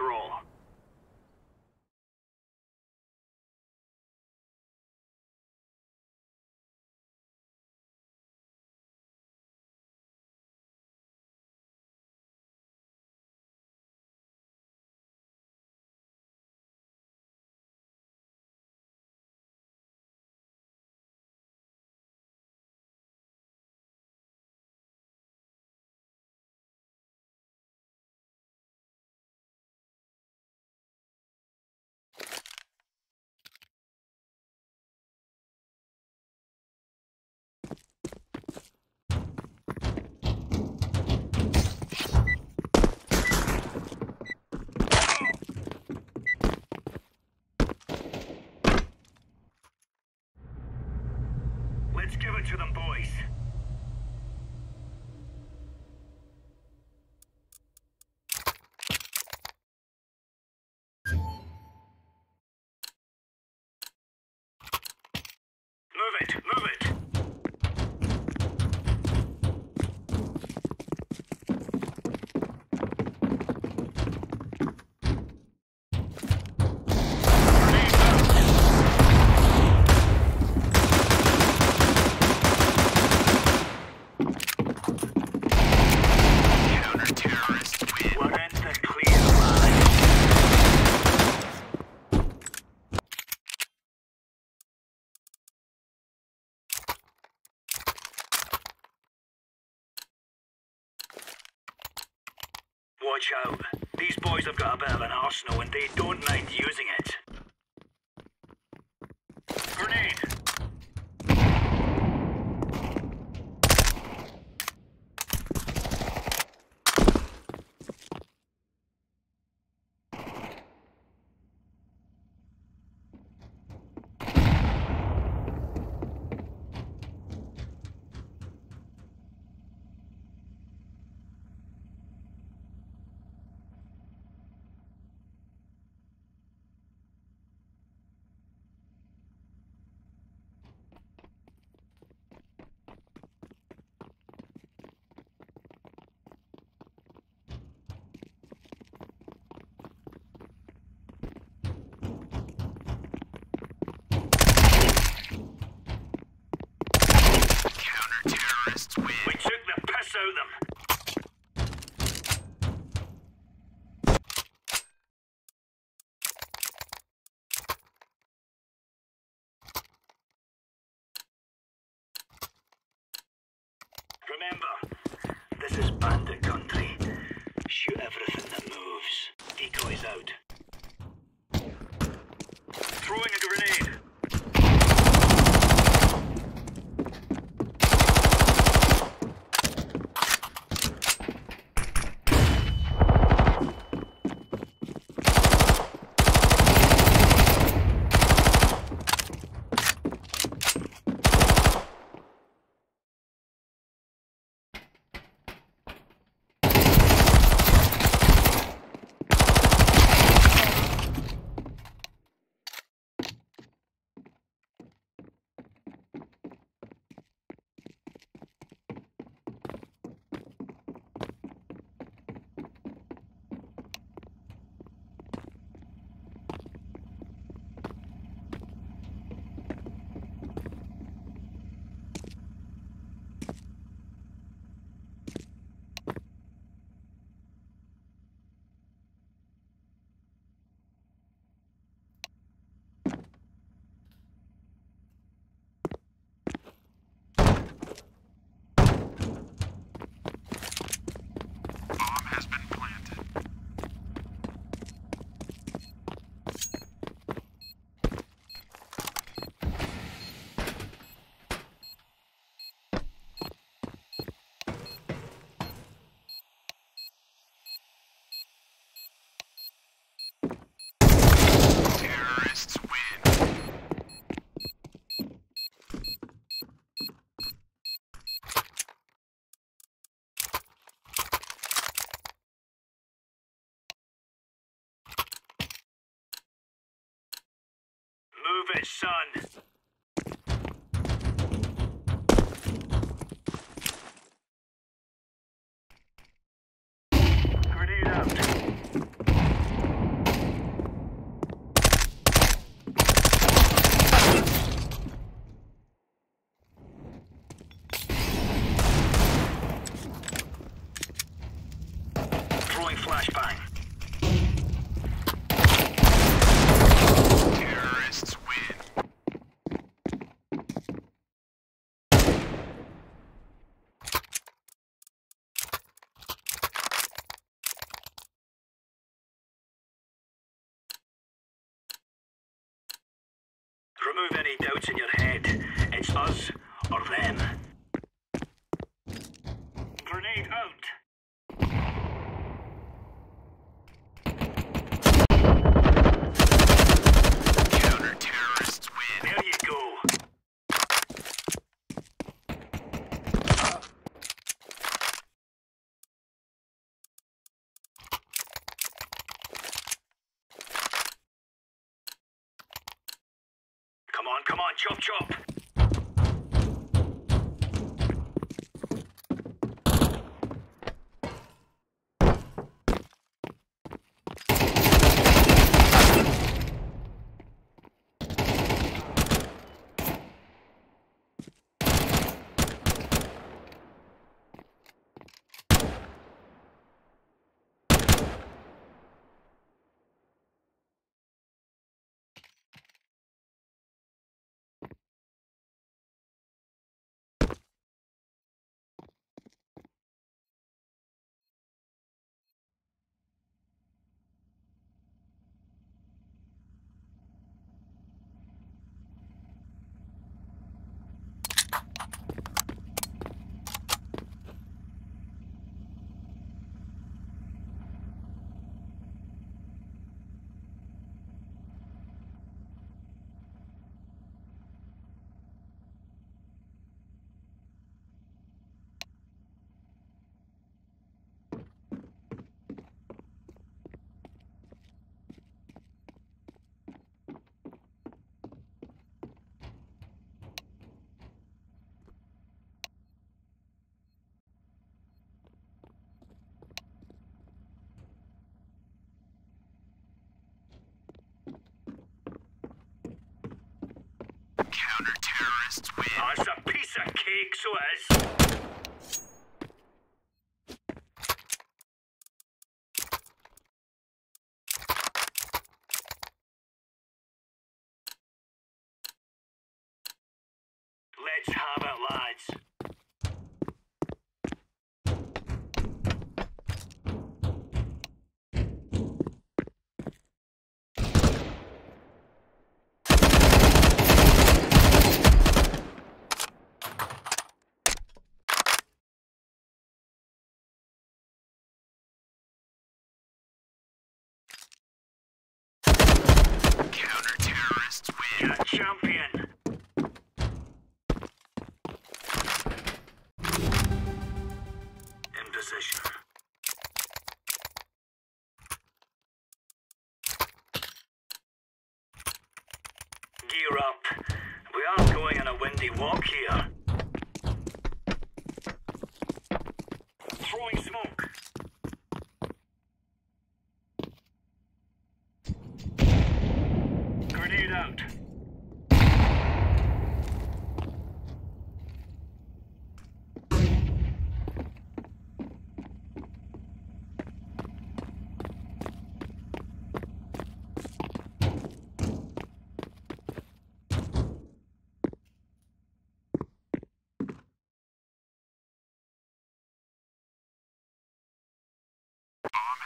roll. Watch out. These boys have got a bit of an arsenal and they don't mind using it. Grenade! Counter-terrorists win. We took of them. Remember, this is bandit Move it, son. Grenade out. flashbang. Terrorists win. Remove any doubts in your head. It's us or them. Grenade out. Counter terrorists win. There you go. Come on, chop chop. Terrorists win. Oh, it's a piece of cake, so it is. Let's have it, lads. Up. We aren't going on a windy walk here.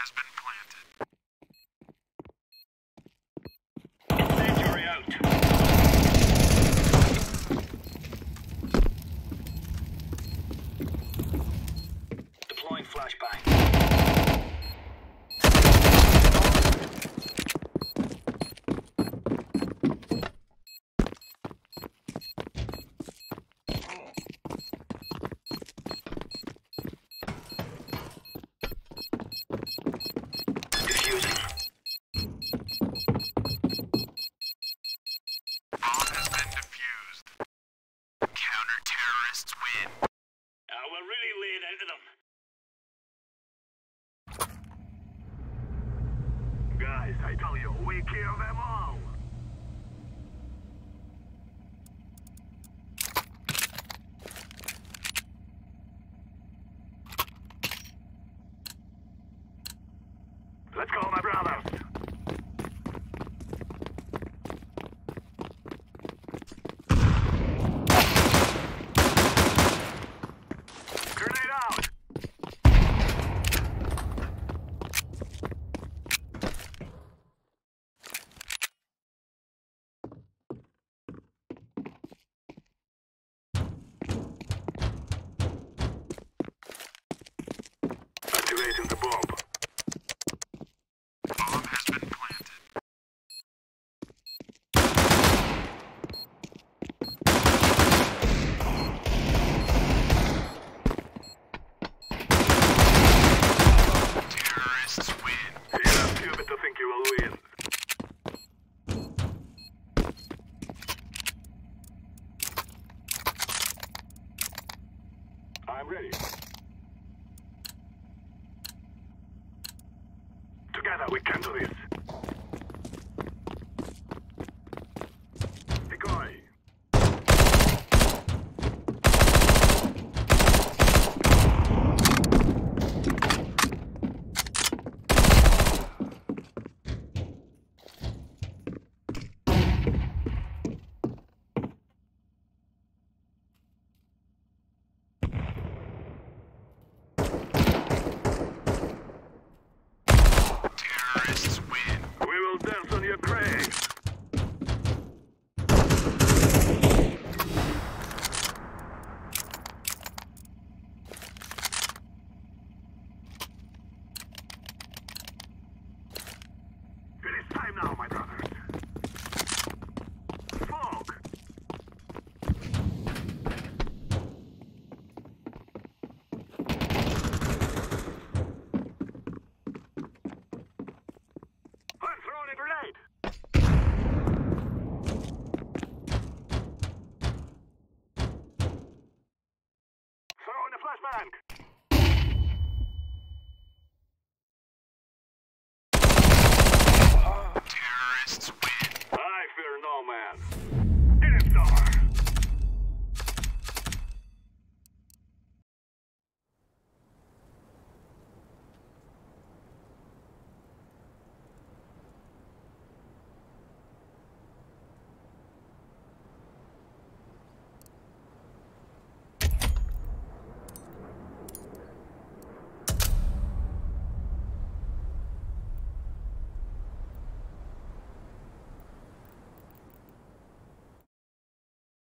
Has been planted. Deploying flashbang. You, we kill them all. Let's go, my brothers. Grenade out. Activating the bomb. Bomb has been planted. Terrorists win. You're stupid to think you will win. I'm ready. Together we can do this.